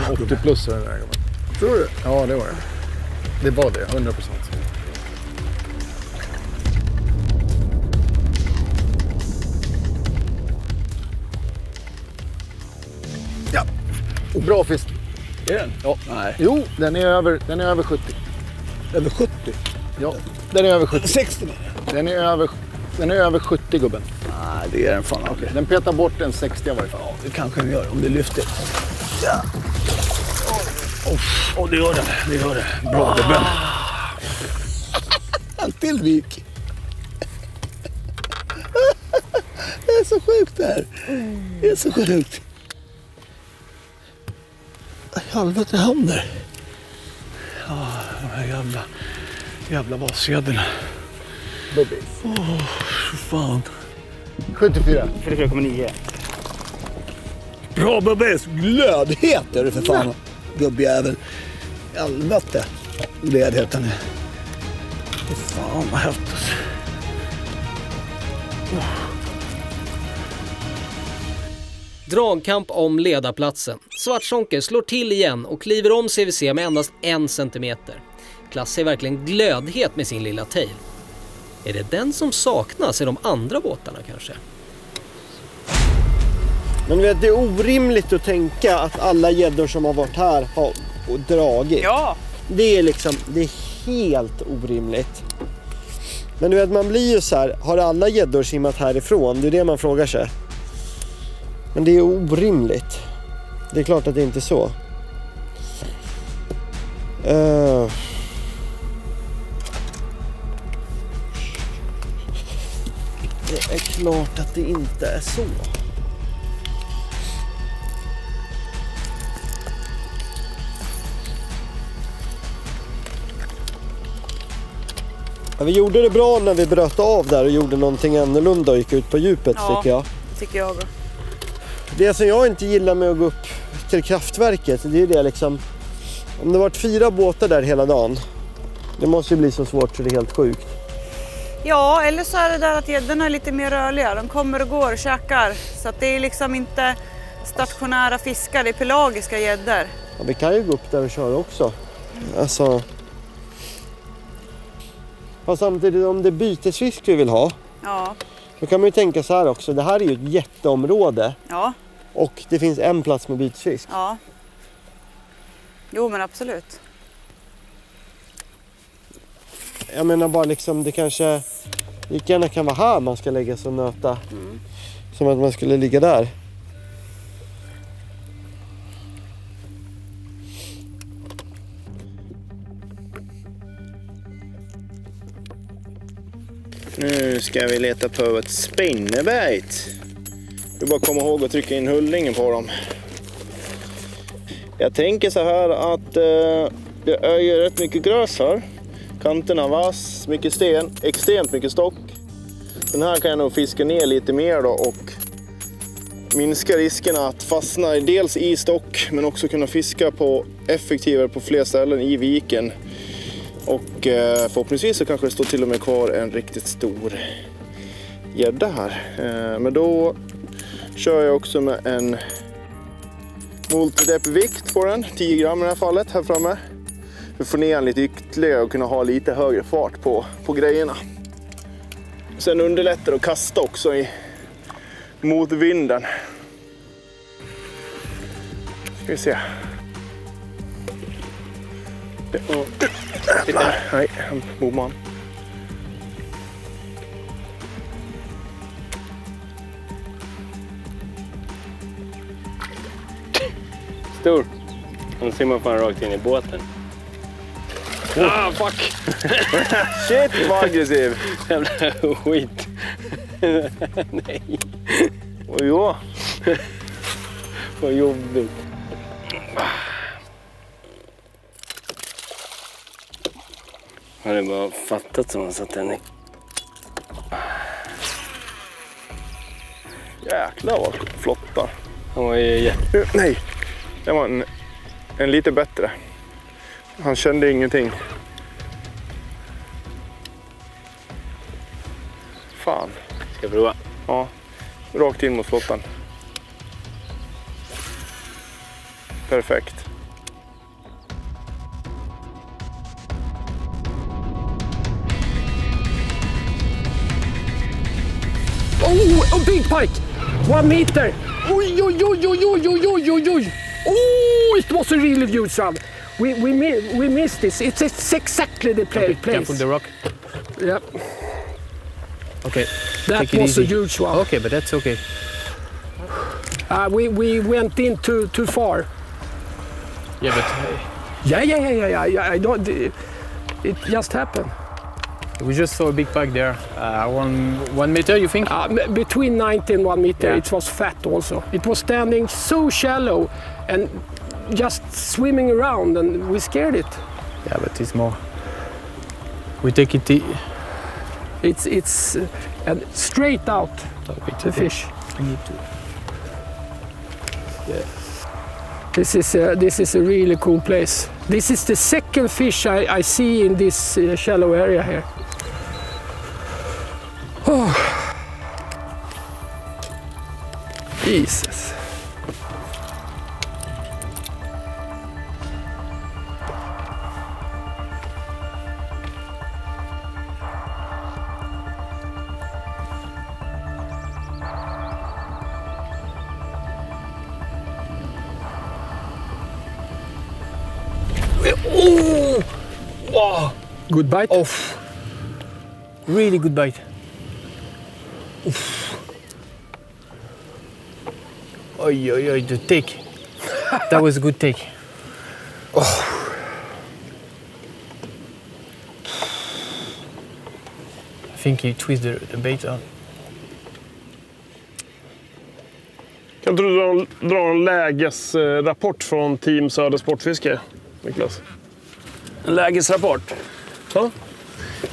En 80 plus den där gubben. Tror du Ja, det var det. Det var det, 100 procent. Ja, och bra fisk. Är den? Ja. Nej. Jo, den är över, den är över 70. Över 70? Ja, den är över 70. 60 Den är över, den är över 70 gubben. Det är den fan aldrig. Den petar bort en 60 i varje fall. Ja, det kanske den gör om det lyfter. Ja. Åh, oh, det gör det. Det gör det. Bra gubben. En till vik. Det är så sjukt det här. Det är så sjukt. Helvete händer. Ja, de här jävla, jävla vasgäddorna. Bubbis. Åh, för fan. 74. 44,9. Bra Bubbis! Glödhet är du för fan. Gubbjävel. Helvete. Glödheten är. Fy fan vad häftigt. Dragkamp om ledarplatsen. Svartsonker slår till igen och kliver om CVC med endast en centimeter. Klasse är verkligen glödhet med sin lilla tail. Är det den som saknas i de andra båtarna kanske? Men du vet, det är orimligt att tänka att alla gäddor som har varit här har dragit. Ja. Det är liksom, det är helt orimligt. Men du vet, man blir ju så här, har alla gäddor simmat härifrån? Det är det man frågar sig. Men det är orimligt. Det är klart att det inte är så. Eh. Det är klart att det inte är så. Ja, vi gjorde det bra när vi bröt av där och gjorde någonting annorlunda och gick ut på djupet Ja. tycker jag. Tycker jag. Det som jag inte gillar med att gå upp till kraftverket, det är det liksom... Om det varit fyra båtar där hela dagen, det måste ju bli så svårt så det är helt sjukt. Ja, eller så är det där att gäddorna är lite mer rörliga. De kommer och går och käkar. Så att det är liksom inte stationära fiskar, det är pelagiska gäddor. Ja, vi kan ju gå upp där och köra också. Alltså... Fast samtidigt om det är bytesfisk vi vill ha, Ja, då kan man ju tänka så här också. Det här är ju ett jätteområde ja, och det finns en plats med bytesfisk. ja. Jo men absolut. Jag menar bara liksom, det kanske lika gärna kan vara här man ska lägga sig och nöta. Som att man skulle ligga där. Nu ska vi leta på ett spinnerbait. Du bara komma ihåg att trycka in hullingen på dem. Jag tänker så här att eh, det är ju rätt mycket gräs här. Kanterna vass, mycket sten, extremt mycket stock. Den här kan jag nog fiska ner lite mer då och minska riskerna att fastna dels i stock men också kunna fiska på effektivare på fler ställen i viken. Och eh, förhoppningsvis så kanske det står till och med kvar en riktigt stor gädda här. Eh, men då kör jag också med en multidep-vikt på den, 10 gram i det här fallet här framme. Få ner den lite ytterligare och kunna ha lite högre fart på, på grejerna. Sen underlättar det att kasta också i, mot vinden. Ska vi se. Jävlar. Nej, han bommade. Stor. Han simmar fan rakt in i båten. Ah, fuck! Shit vad aggressiv! Jävla skit. Nej. Och jo. Vad jobbigt. Han hade bara fattat som han satt den i. Jäklar vad flotta. Han var ju. Nej, det var en, en lite bättre. Han kände ingenting. Fan. Ska jag prova? Ja. Rakt in mot flottan. Perfekt. Oh, oh big pike! One meter! Oj, oj, oj, oj, oj, oj, oj, oj! Oh, it was a really good sub! We, we, we missed this. It's, it's exactly the pla- Okay, place. careful the rock. Yeah, Okay. that was a huge one. Okay, but that's okay. Uh, we, we went in too, too far. Yeah, but Yeah, yeah, yeah, yeah, yeah, yeah. I don't. It just happened. We just saw a big pike there. Uh, one one meter, you think? Uh, between 90 and 1 meter, Yeah. it was fat also. It was standing so shallow and just swimming around, and we scared it. Yeah, but it's more. We take it. It's it's uh, and straight out the fish. We need to. Yeah. This is a, this is a really cool place. This is the second fish I, I see in this uh, shallow area here. Oh. Jesus. Oh! Wow! Good bite? Off. Really good bite. Oi, oi, oi, the take. that was a good take. Oh. I think he twisted the, the bait on. Kan inte du dra, en- dra en lägesrapport från Team Söder Sportfiske, Niklas? En lägesrapport? Ja.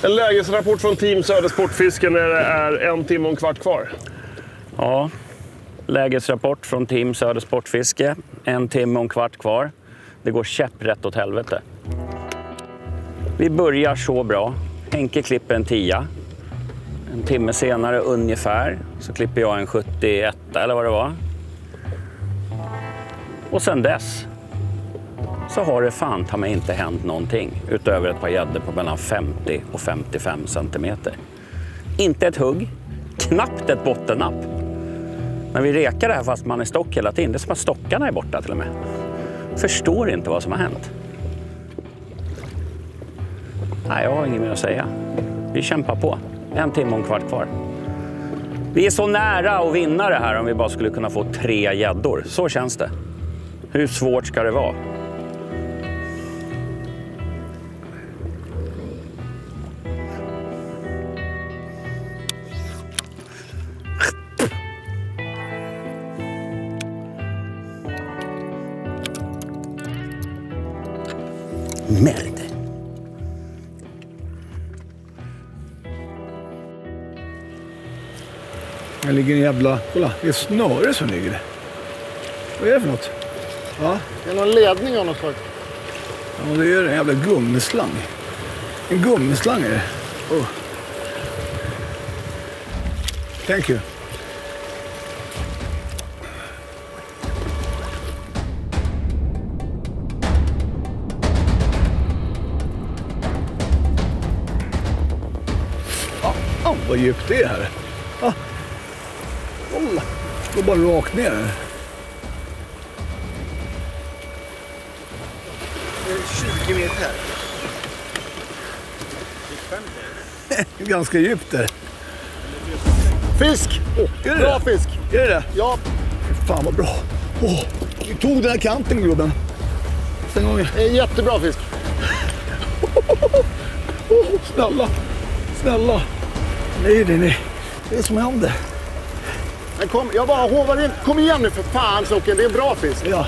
En lägesrapport från Team Söder Sportfiske när det är en timme och en kvart kvar. Ja, lägesrapport från Team Söder Sportfiske. En timme och en kvart kvar. Det går käpprätt åt helvete. Vi börjar så bra. Henke klipper en tia. En timme senare ungefär så klipper jag en 71 eller vad det var. Och sen dess så har det fan ta mig inte hänt någonting utöver ett par gäddor på mellan 50 och 55 centimeter. Inte ett hugg, knappt ett bottennapp. Men vi rekar det här fast man är stock hela tiden. Det är som att stockarna är borta till och med. Förstår inte vad som har hänt. Nej, jag har inget mer att säga. Vi kämpar på. En timme och en kvart kvar. Vi är så nära att vinna det här om vi bara skulle kunna få tre gäddor. Så känns det. Hur svårt ska det vara? Ligger en jävla... Kolla, det är ett snöre som ligger där. Vad är det för något? Ja, Det är någon ledning av något slag. ja det är en jävla gummislang. En gummislang är det. Oh. Thank you. Vad djupt det är här. Går bara rakt ner. Det är 20 meter. Ganska djupt där. Fisk! det Bra det? fisk! Är det det? Ja. Fan vad bra. Åh, vi tog den här kanten gubben. Det är jättebra fisk. Åh, snälla. Snälla. Nej, nej, nej. Det är som händer. Kom, jag bara hovar in. Kom igen nu för fan Socken, det är bra fisk. Ja.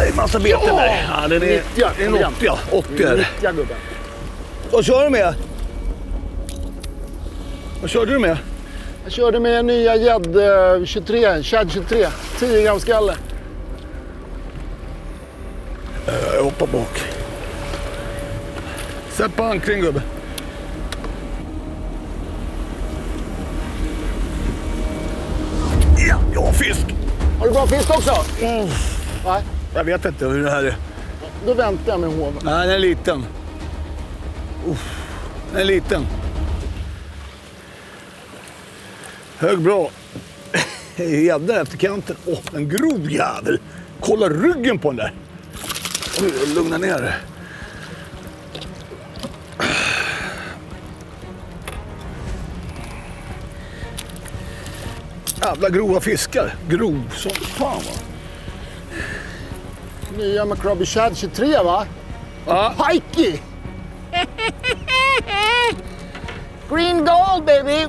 Det är massa beten där. Ja, den är, Nyttja, det är en kom igen. 80, ja. 80 är det. Gubben. Vad kör du med? Vad körde du med? Jag körde med nya eh, 23, Chad 23. 10 gram skalle. Eh, Jag hoppar bak. Sätt på ankring gubbe. Har fisk. Har du bra fisk också? Mm. Nej, Jag vet inte hur det här är. då väntar jag med hoven. Nej, den är liten. Uff, den är liten. Hög bra. Gädda efter kanten. Åh, en grov jävel. Kolla ryggen på den där. Lugna ner dig. Jävla grova fiskar. Grov som fan va. Nya McCrobbie Chad 23 va? Ja. Pikey! Green gold baby!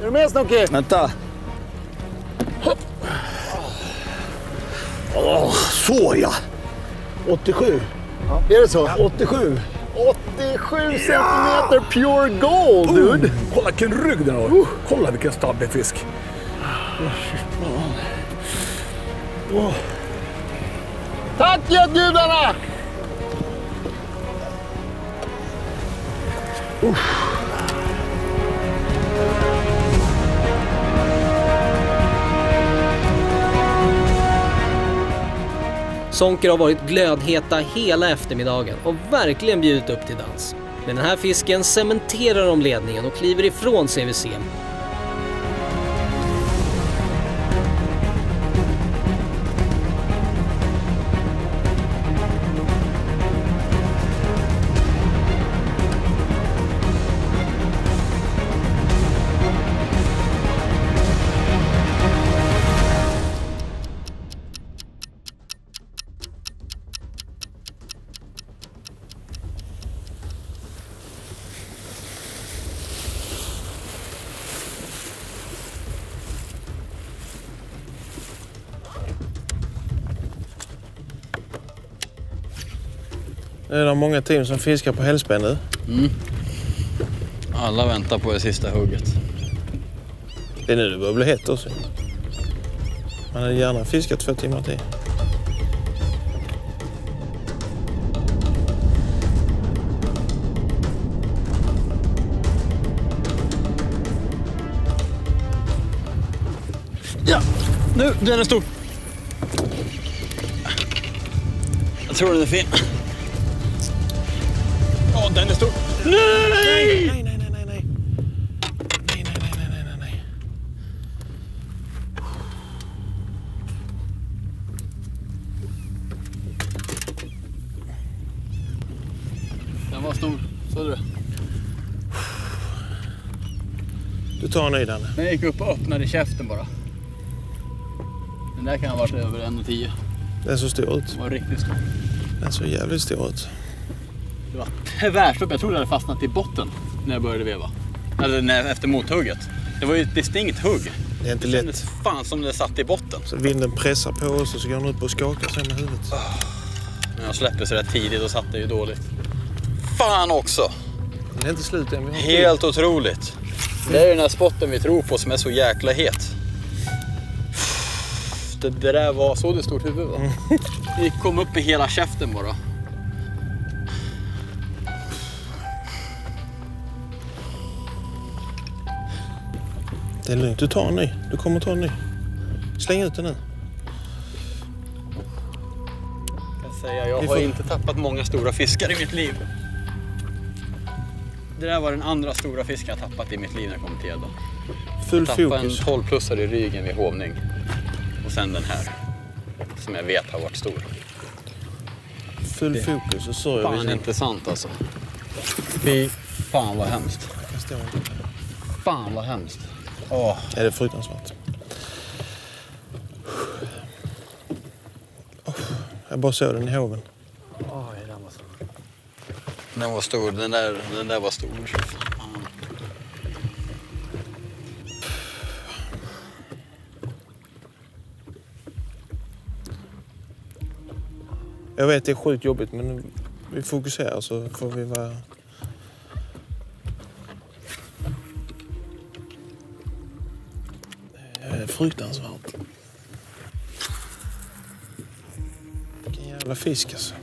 Är du med Snocke? Vänta. Åh, så ja. 87. Är det så? 87. 87 centimeter pure gold dude! Oh, kolla vilken rygg den har. Kolla vilken stabbig fisk. Åh, fy fan. Åh. Tack Sonker har varit glödheta hela eftermiddagen och verkligen bjudit upp till dans. Men den här fisken cementerar om ledningen och kliver ifrån CVC. Det är många team som fiskar på hällspänn nu. Mm. Alla väntar på det sista hugget. Det är nu det börjar bli hett också. Man hade gärna fiskat två timmar till. Ja, nu, den är stor. Jag tror den är fin. Stor. Nej! Nej, nej, nej, nej, nej. Den var stor. Såg du det? Du tar en ny Danne. Den gick upp och öppnade käften bara. Den där kan ha varit över 1,10. Den så stor ut. Den var riktigt stor. Den så jävligt stor ut. Det var tvärslopp. Jag trodde det hade fastnat i botten när jag började veva. Eller när, efter mothugget. Det var ju ett distinkt hugg. Det är inte Det lätt. kändes fan som det satt i botten. Så vinden pressar på oss och så går den upp och skakar sig med huvudet. När jag släppte så där tidigt och satt det ju dåligt. Fan också! Det är inte slut än. Helt otroligt. Det är den här spotten vi tror på som är så jäkla het. Det, det där var så det stort huvud va? Det kom upp med hela käften bara. Det är lugnt. Du tar en ny. Du kommer ta en ny. Släng ut den nu. Jag, kan säga, jag Vi har får- inte tappat många stora fiskar i mitt liv. Det där var den andra stora fisken jag tappat i mitt liv när jag kom till gäddan. Full Jag tappade fokus. en 12-plussare i ryggen vid hovning. Och sen den här. Som jag vet har varit stor. Full Det- fokus och sorg. Fan inte sant alltså. Fy fan vad hemskt. Fan vad hemskt. Åh. Ja, det är fruktansvärt. Jag bara såg den i hoven. Oj, den var stor. Den var stor. Den där, den där var stor. Fan. Jag vet det är sjukt jobbigt men vi fokuserar så får vi vara... fruktansvärt. Vilken jävla fisk alltså.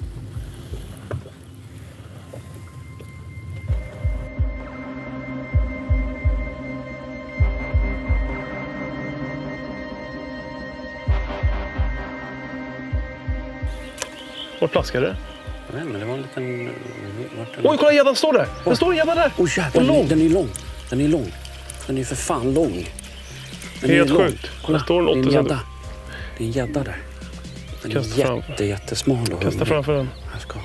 Vart plaskade det? Vet inte, det var en liten... vart en- Oj, kolla gäddan står där! Det står en gädda där! Oj jävlar, den är lång. Den är lång. Den är för fan lång. Helt är sjukt. Kolla, Det står en det är en 80 gädda. Det är en gädda där. Den är Kasta fram. jätte, jättesmal och Kasta framför den. Jag ska.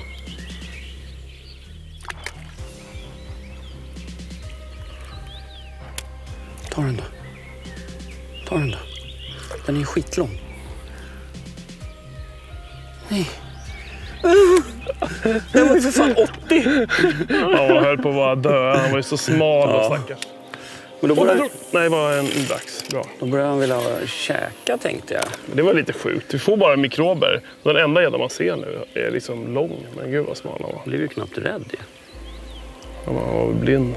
Ta den då. Ta den då. Den är skitlång. Nej. Den var ju för fan 80! Ja, han höll på att bara dö. Han var ju så smal och Ja. stackars. Men då började, Nej, det var en dags. Bra. då började han vilja käka tänkte jag. Det var lite sjukt. Vi får bara mikrober. Den enda gädda man ser nu är liksom lång. Men gud vad smal han var. Jag blev ju knappt rädd. Han var blind.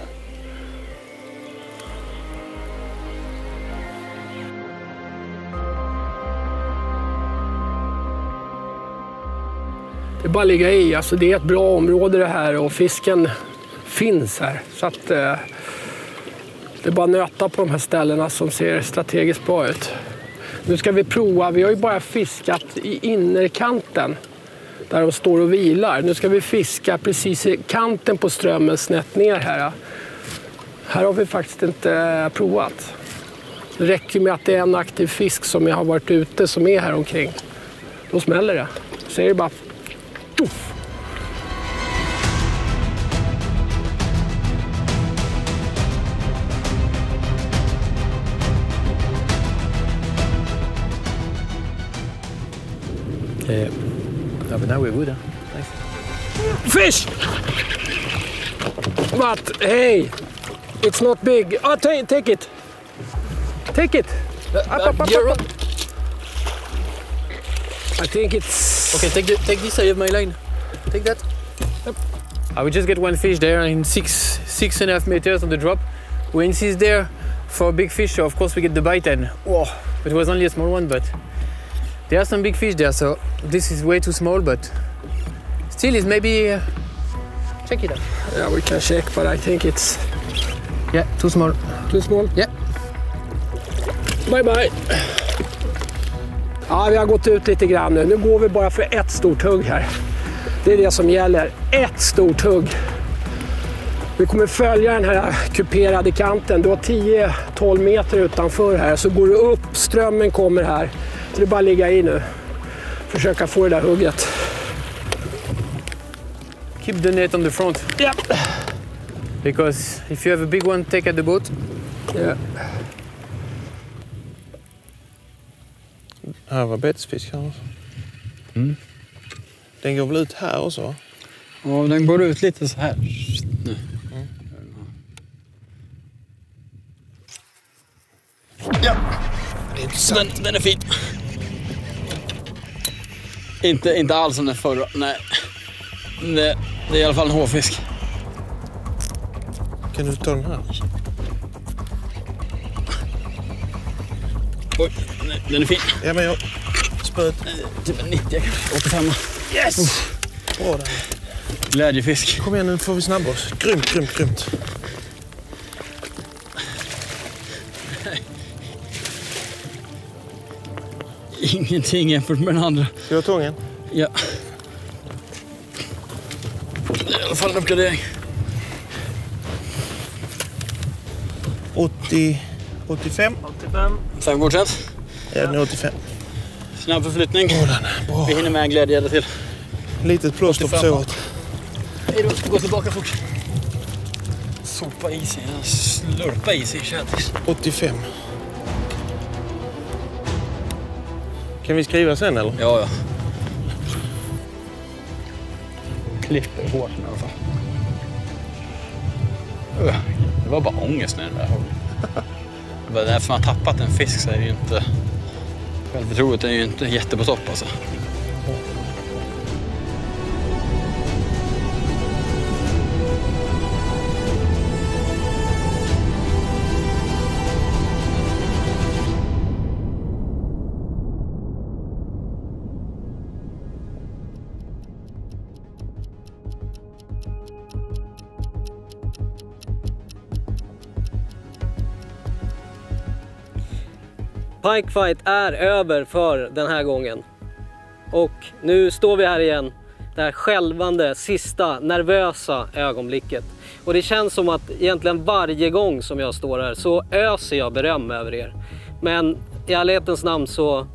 Det är bara att ligga i. Alltså, det är ett bra område det här och fisken finns här. Så att, eh, det är bara att nöta på de här ställena som ser strategiskt bra ut. Nu ska vi prova. Vi har ju bara fiskat i innerkanten där de står och vilar. Nu ska vi fiska precis i kanten på strömmen snett ner här. Här har vi faktiskt inte provat. Det räcker med att det är en aktiv fisk som jag har varit ute som är här omkring. Då smäller det. Så är det bara Tuff. Uh, yeah, but now we're good, huh? Fish! But hey, it's not big. Oh, take, take it. Take it. Up, up, up, up, up. I think it's. Okay, take, the, take this. I have my line. Take that. I would just get one fish there in six six and a half meters on the drop. We insist there for a big fish, so of course we get the bite and oh, it was only a small one, but there are some big fish there. So this is way too small, but still is maybe. Uh, check it out. Yeah, we can check, but I think it's Yeah, too small. too small. Yeah. Bye bye. Ja, vi har gått ut lite grann nu. Nu går vi bara för ett stort hugg här. Det är det som gäller. Ett stort hugg. Vi kommer följa den här kuperade kanten. Du har 10-12 meter utanför här. Så går du upp, strömmen kommer här. Så det är bara att ligga i nu. Försöka få det där hugget. Keep the net on the front. Yeah. Because if you have a big one, take at the boat. Yeah. Här var. Alltså. Mm. Den går väl ut här också? va? Ja, den går ut lite så här. Nu. Ja, den, den är fin. Inte, inte alls som den förra. Nej. Det, det är i alla fall en hårfisk. Kan du ta den här? Oj, den är- den är fin. Ja, men jag... Spöet. Typ en 90, kanske 85. Yes! Bra där. Glädjefisk. Kom igen nu får vi snabba oss. Grymt, grymt, grymt. Ingenting jämfört med den andra. Ska jag ha tången? Ja. Det är i alla fall en uppgradering. 80... 85? 85. Fem godkänt. Ja, är 85. Snabb förflyttning. Vi hinner med en glädjegädda till. Litet plåster på 85. såret. Hej då, gå tillbaka fort. Sopa i sig, slurpa i sig tjädris. 85. Kan vi skriva sen eller? Ja, ja. Klipper hårt i alla fall. Det var bara ångest när den där var Därför man har tappat en fisk så är det ju inte... Självförtroendet är ju inte jätte på topp alltså. Pike Fight är över för den här gången. Och nu står vi här igen. Det här skälvande, sista, nervösa ögonblicket. Och det känns som att egentligen varje gång som jag står här så öser jag beröm över er. Men i ärlighetens namn så,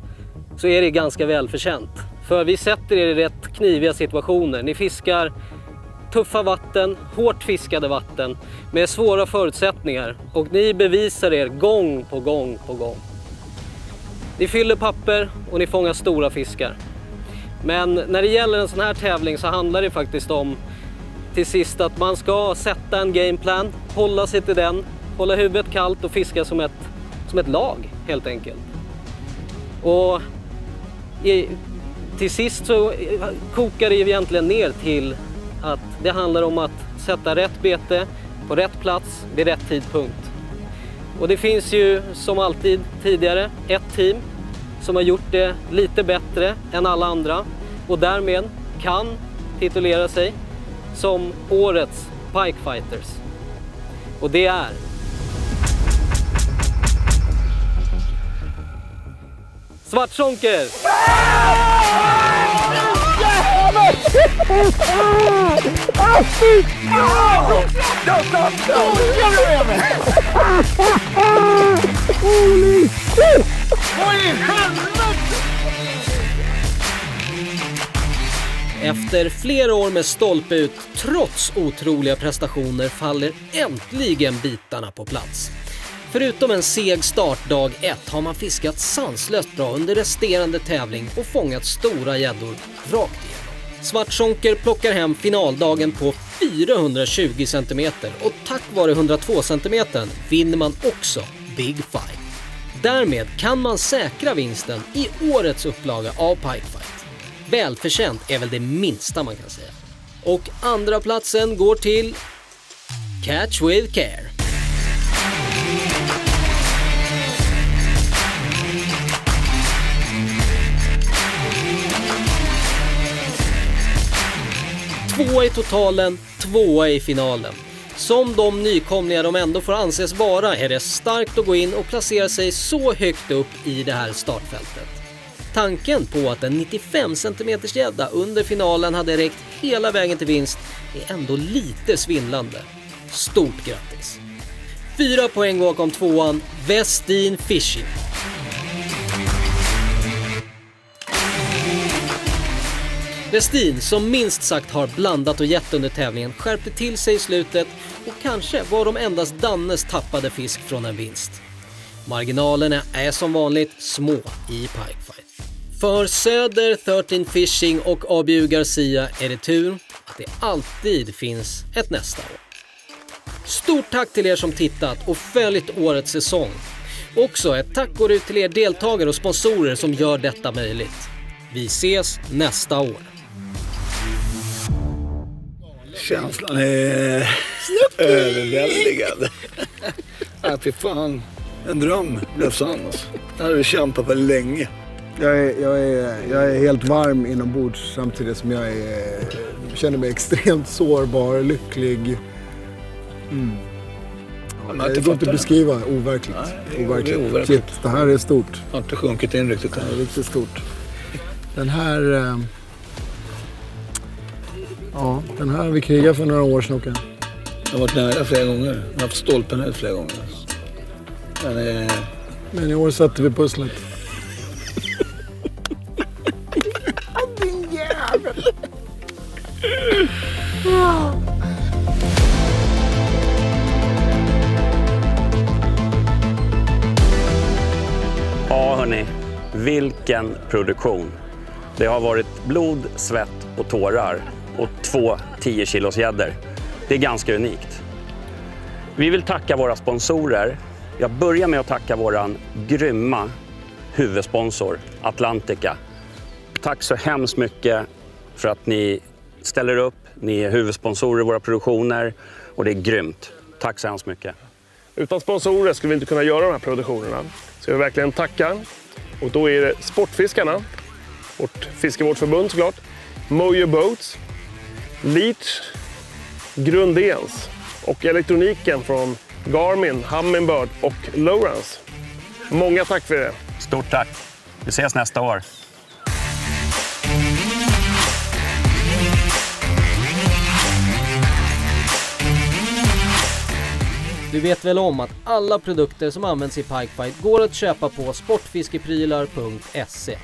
så är det ganska välförtjänt. För vi sätter er i rätt kniviga situationer. Ni fiskar tuffa vatten, hårt fiskade vatten med svåra förutsättningar. Och ni bevisar er gång på gång på gång. Ni fyller papper och ni fångar stora fiskar. Men när det gäller en sån här tävling så handlar det faktiskt om till sist att man ska sätta en gameplan, hålla sig till den, hålla huvudet kallt och fiska som ett, som ett lag helt enkelt. Och i, till sist så kokar det ju egentligen ner till att det handlar om att sätta rätt bete på rätt plats vid rätt tidpunkt. Och det finns ju som alltid tidigare ett team som har gjort det lite bättre än alla andra och därmed kan titulera sig som årets Pike Fighters. Och det är Svartzonker! Holy shit! Vad i helvete? Efter flera år med stolpe ut, trots otroliga prestationer, faller äntligen bitarna på plats. Förutom en seg start dag 1 har man fiskat sanslöst bra under resterande tävling och fångat stora gäddor rakt igenom. Svartsonker plockar hem finaldagen på 420 cm och tack vare 102 cm vinner man också Big Fight. Därmed kan man säkra vinsten i årets upplaga av Pike Fight. Välförtjänt är väl det minsta man kan säga. Och andra platsen går till Catch with Care. Tvåa i totalen, tvåa i finalen. Som de nykomlingar de ändå får anses vara är det starkt att gå in och placera sig så högt upp i det här startfältet. Tanken på att en 95 cm gädda under finalen hade räckt hela vägen till vinst är ändå lite svindlande. Stort grattis! Fyra poäng bakom tvåan, Westin Fishing. Westin, som minst sagt har blandat och gett under tävlingen, skärpte till sig i slutet och kanske var de endast Dannes tappade fisk från en vinst. Marginalerna är som vanligt små i Pikefight. För Söder, 13 Fishing och ABU Garcia är det tur att det alltid finns ett nästa år. Stort tack till er som tittat och följt årets säsong. Också ett tack går ut till er deltagare och sponsorer som gör detta möjligt. Vi ses nästa år. Känslan är överväldigande. Ja, fy fan. En dröm blev sann. alltså. Det här har vi kämpat för länge. Jag är, jag, är, jag är helt varm inombords samtidigt som jag är, känner mig extremt sårbar, lycklig. Mm. Ja, det går inte att beskriva. Overkligt. det overkligt. overkligt. Shit, det här är stort. Jag har inte sjunkit in riktigt Det än. här är riktigt stort. Den här... Ja, den här vi krigat för några år sedan. Jag har varit nära flera gånger. Jag har haft stolpen ut flera gånger. Men eh, Men i år satte vi pusslet. Din jävel! Ja, hörni. Vilken produktion. Det har varit blod, svett och tårar och två 10 kilos gäddor. Det är ganska unikt. Vi vill tacka våra sponsorer. Jag börjar med att tacka våran grymma huvudsponsor Atlantica. Tack så hemskt mycket för att ni ställer upp. Ni är huvudsponsorer i våra produktioner och det är grymt. Tack så hemskt mycket. Utan sponsorer skulle vi inte kunna göra de här produktionerna. Så jag vill verkligen tacka. Och då är det Sportfiskarna, vårt fiskevårdsförbund såklart, Mojo Boats, Leach, Grundéns och elektroniken från Garmin, Humminbird och Lowrance. Många tack för det. Stort tack. Vi ses nästa år. Du vet väl om att alla produkter som används i Pikefight går att köpa på sportfiskeprylar.se.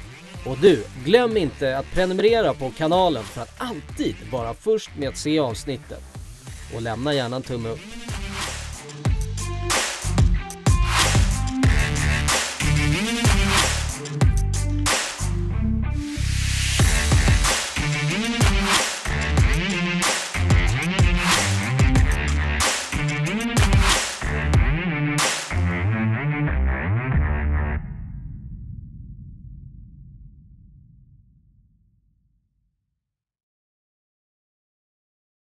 Och du, glöm inte att prenumerera på kanalen för att alltid vara först med att se avsnittet. Och lämna gärna en tumme upp.